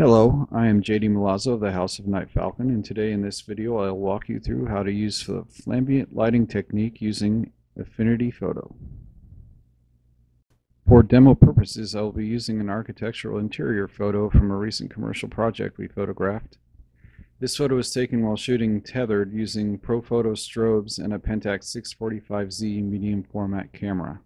Hello, I am JD Milazzo of the House of NyghtFalcon and today in this video I'll walk you through how to use the flambient lighting technique using Affinity Photo. For demo purposes I will be using an architectural interior photo from a recent commercial project we photographed. This photo was taken while shooting tethered using Profoto strobes and a Pentax 645Z medium format camera.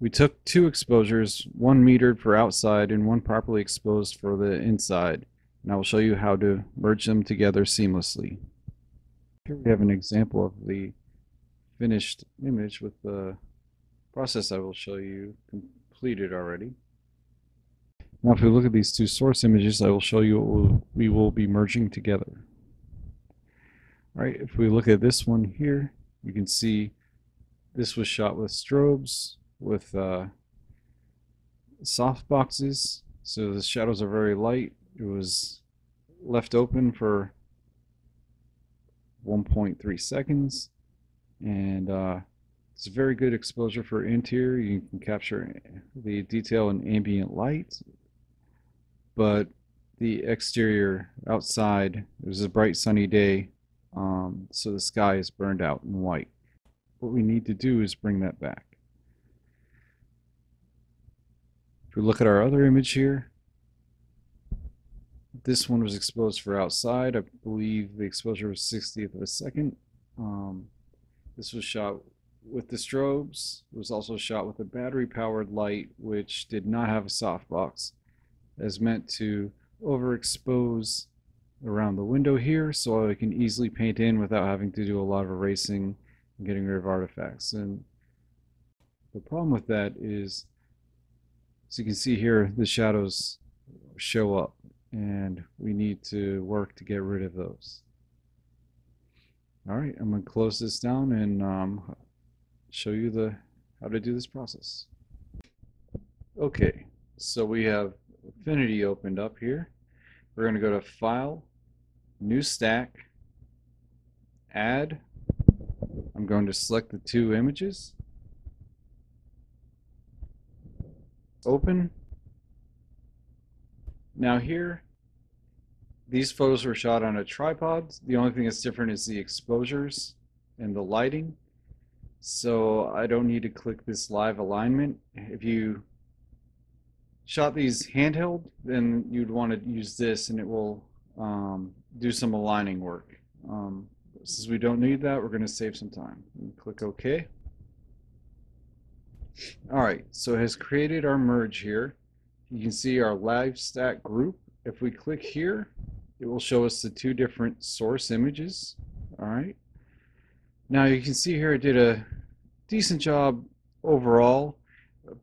We took two exposures, one metered for outside and one properly exposed for the inside, and I will show you how to merge them together seamlessly. Here we have an example of the finished image with the process I will show you completed already. Now if we look at these two source images, I will show you what we will be merging together. Alright, if we look at this one here, you can see this was shot with strobes, with uh, soft boxes. So the shadows are very light. It was left open for 1.3 seconds. And uh, it's a very good exposure for interior. You can capture the detail in ambient light. But the exterior outside it was a bright sunny day um, so the sky is burned out in white. What we need to do is bring that back we look at our other image here, this one was exposed for outside. I believe the exposure was 60th of a second. Um, this was shot with the strobes. It was also shot with a battery powered light, which did not have a softbox. As meant to overexpose around the window here so I can easily paint in without having to do a lot of erasing and getting rid of artifacts. And the problem with that is so you can see here the shadows show up and we need to work to get rid of those. Alright, I'm going to close this down and um, show you the how to do this process. Okay, so we have Affinity opened up here. We're going to go to File, New Stack, Add. I'm going to select the two images open. Now here, these photos were shot on a tripod. The only thing that's different is the exposures and the lighting. So I don't need to click this live alignment. If you shot these handheld, then you'd want to use this and it will um, do some aligning work. Um, since we don't need that, we're going to save some time. And click OK. All right, so it has created our merge here. You can see our live stack group. If we click here, it will show us the two different source images. All right. Now you can see here it did a decent job overall,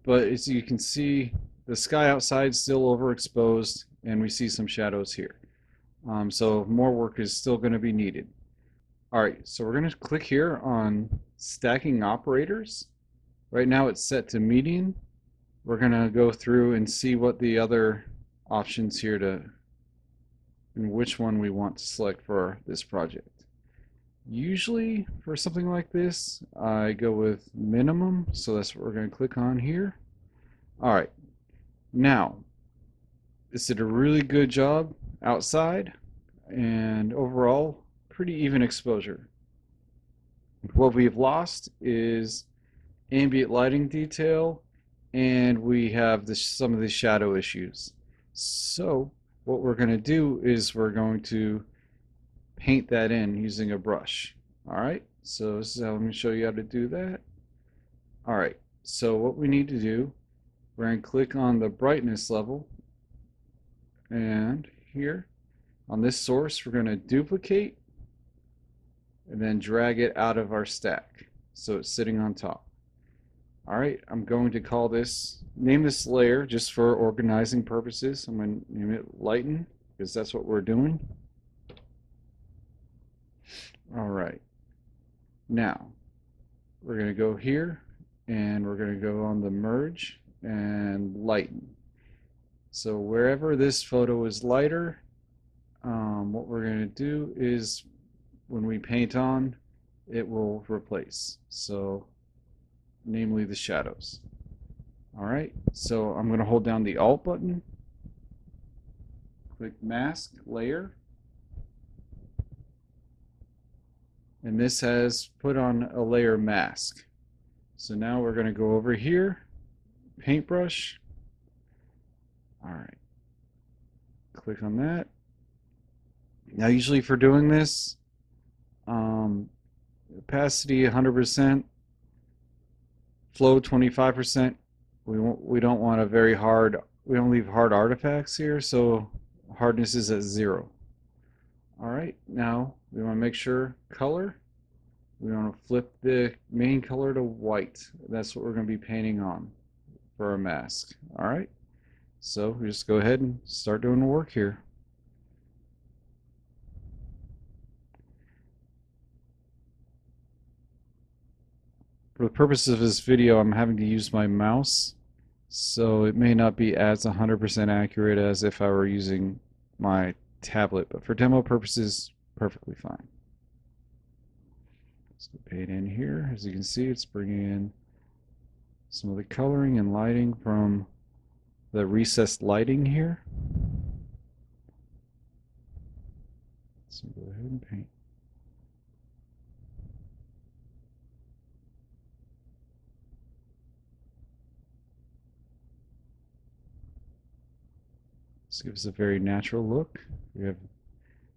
but as you can see, the sky outside is still overexposed and we see some shadows here. Um, so more work is still going to be needed. All right, so we're going to click here on stacking operators Right now it's set to median. We're going to go through and see what the other options here to and which one we want to select for this project. Usually for something like this, I go with minimum, so that's what we're going to click on here. All right, now, this did a really good job outside and overall pretty even exposure. What we've lost is ambient lighting detail, and we have this, some of the shadow issues. So what we're going to do is we're going to paint that in using a brush. All right, so this is how I'm going to show you how to do that. All right, so what we need to do, we're going to click on the brightness level, and here on this source, we're going to duplicate and then drag it out of our stack so it's sitting on top. All right, I'm going to call this, name this layer just for organizing purposes. I'm going to name it lighten because that's what we're doing. All right, now we're going to go here and we're going to go on the merge and lighten. So wherever this photo is lighter, um, what we're going to do is when we paint on, it will replace. So namely the shadows. All right, so I'm going to hold down the Alt button, Click mask layer. And this has put on a layer mask. So now we're going to go over here, paintbrush. All right. Click on that. Now usually for doing this, um, opacity 100%, flow 25%. We we don't want a very hard, we don't leave hard artifacts here, so hardness is at zero. All right, now we want to make sure color. We want to flip the main color to white. That's what we're going to be painting on for our mask. All right, so we just go ahead and start doing the work here. For the purpose of this video, I'm having to use my mouse, so it may not be as 100% accurate as if I were using my tablet, but for demo purposes, perfectly fine. So paint in here, as you can see, it's bringing in some of the coloring and lighting from the recessed lighting here. So go ahead and paint. This gives a very natural look. We have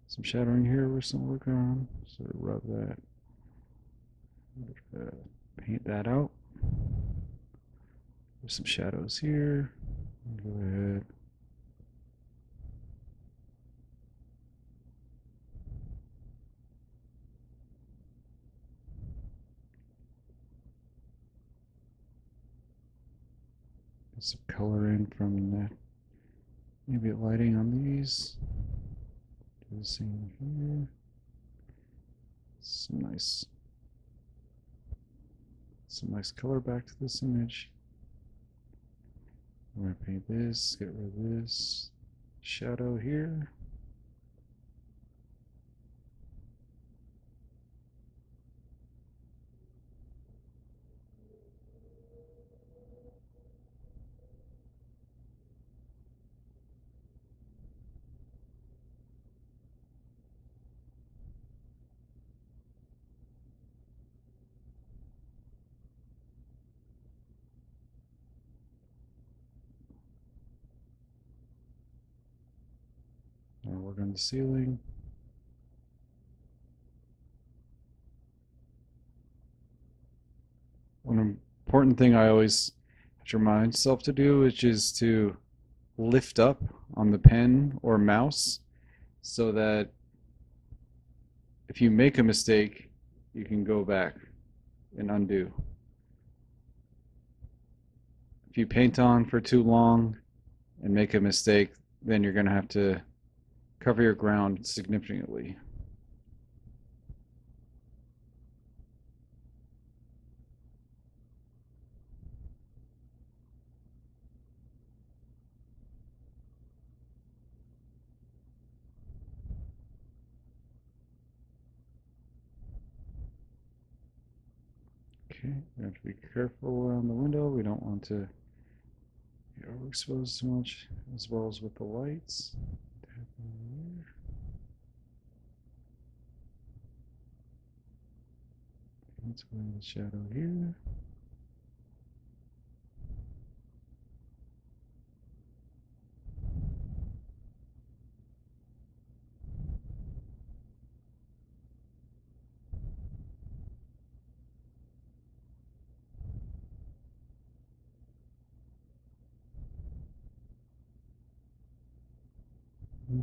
some shadowing here we're still working on. So rub that, uh, paint that out. There's some shadows here. Go ahead. Get some color in from that Maybe lighting on these. Do the same here. Some nice, some nice color back to this image. I'm gonna paint this, get rid of this shadow here. I'll work on the ceiling. One important thing I always remind myself to do which is to lift up on the pen or mouse so that if you make a mistake, you can go back and undo. If you paint on for too long and make a mistake, then you're going to have to cover your ground significantly. Okay, we have to be careful around the window. We don't want to get overexposed too much, as well as with the lights. Let's put the shadow here.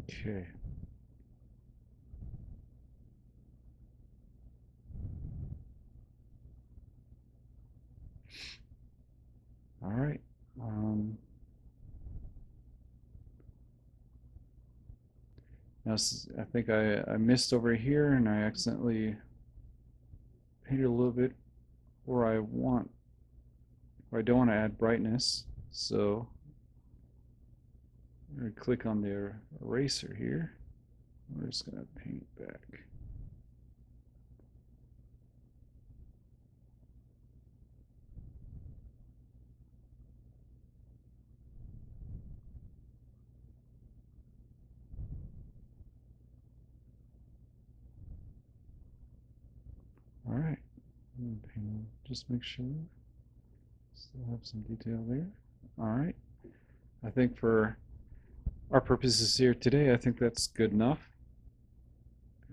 Okay. All right. Um, now, I think I, I missed over here and I accidentally painted a little bit where I want, where I don't want to add brightness. So I'm going to click on the er, eraser here. We're just going to paint back. Just make sure. Still have some detail there. All right. I think for our purposes here today, I think that's good enough.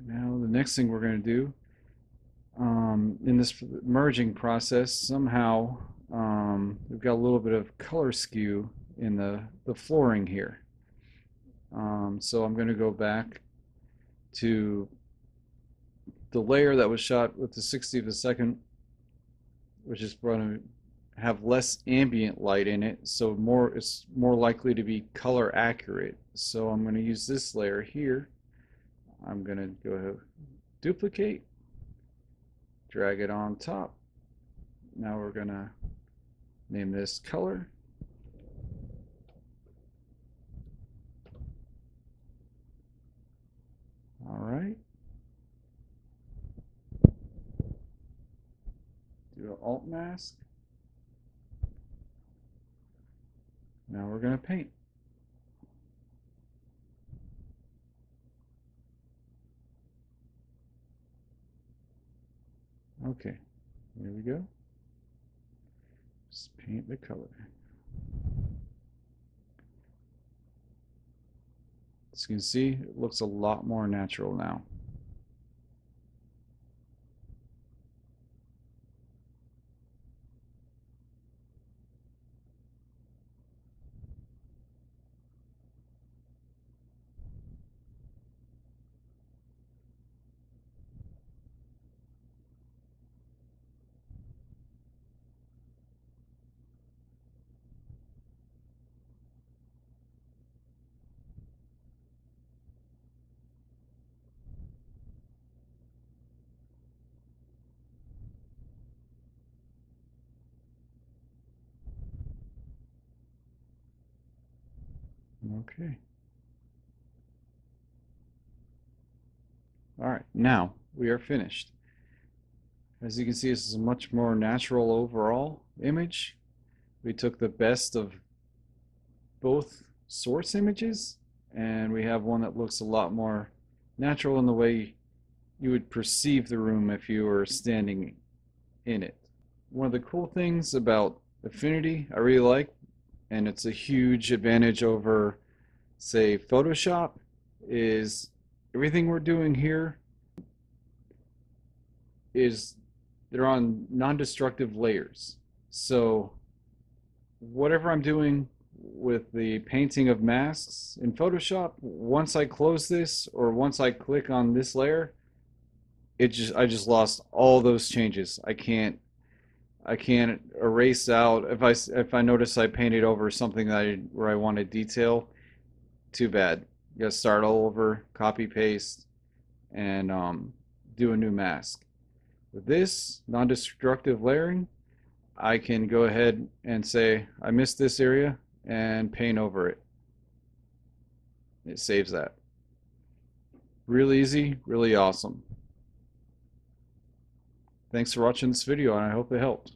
Now the next thing we're going to do um, in this merging process, somehow um, we've got a little bit of color skew in the, the flooring here. Um, so I'm going to go back to the layer that was shot with the 60 of a second, which is going to have less ambient light in it, so more it's more likely to be color accurate. So I'm going to use this layer here. I'm going to go ahead, duplicate, drag it on top. Now we're going to name this color. All right. Do an alt mask. Now we're going to paint. Okay, here we go. Just paint the color. As you can see, it looks a lot more natural now. Okay. All right, now we are finished. As you can see, this is a much more natural overall image. We took the best of both source images and we have one that looks a lot more natural in the way you would perceive the room if you were standing in it. One of the cool things about Affinity I really like and it's a huge advantage over say Photoshop is everything we're doing here is they're on non-destructive layers so whatever I'm doing with the painting of masks in Photoshop once I close this or once I click on this layer it just I just lost all those changes I can't I can't erase out if I if I notice I painted over something that I, where I wanted detail. Too bad. You gotta start all over, copy paste, and um, do a new mask. With this non-destructive layering, I can go ahead and say I missed this area and paint over it. It saves that. Real easy, really awesome. Thanks for watching this video and I hope it helped.